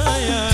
Chhaya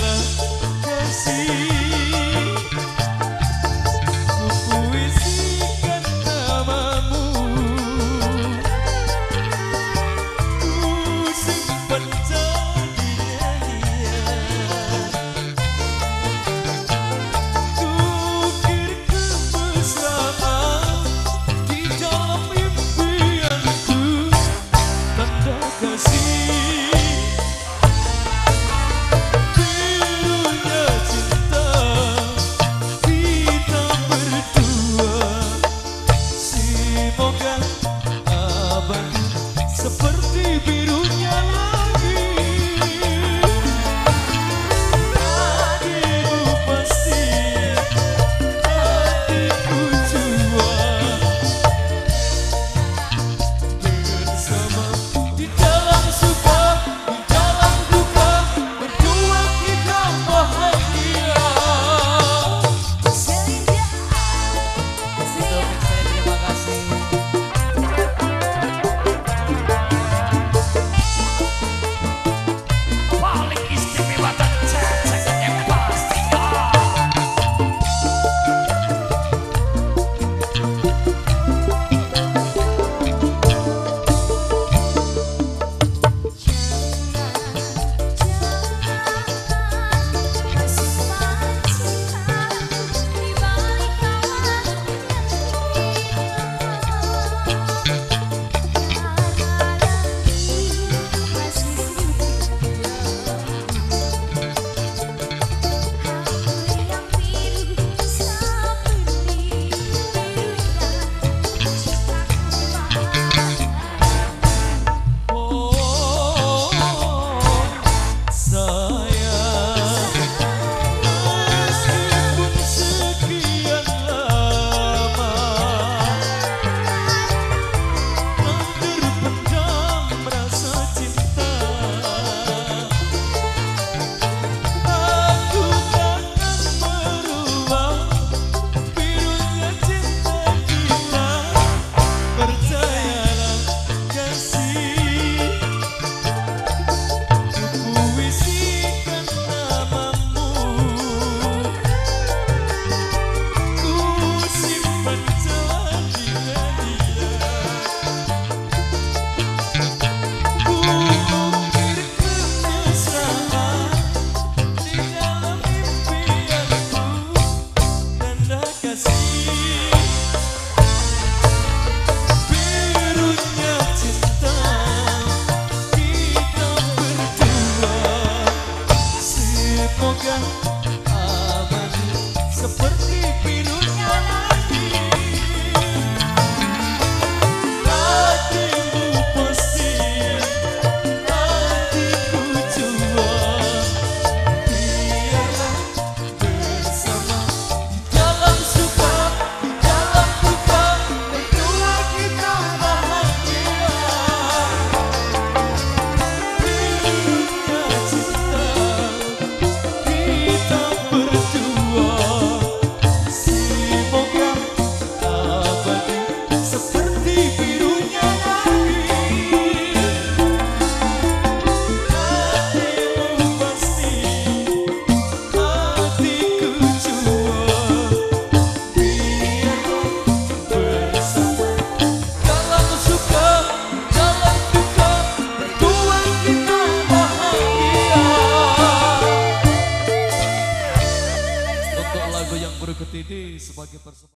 TD sebagai persembahkan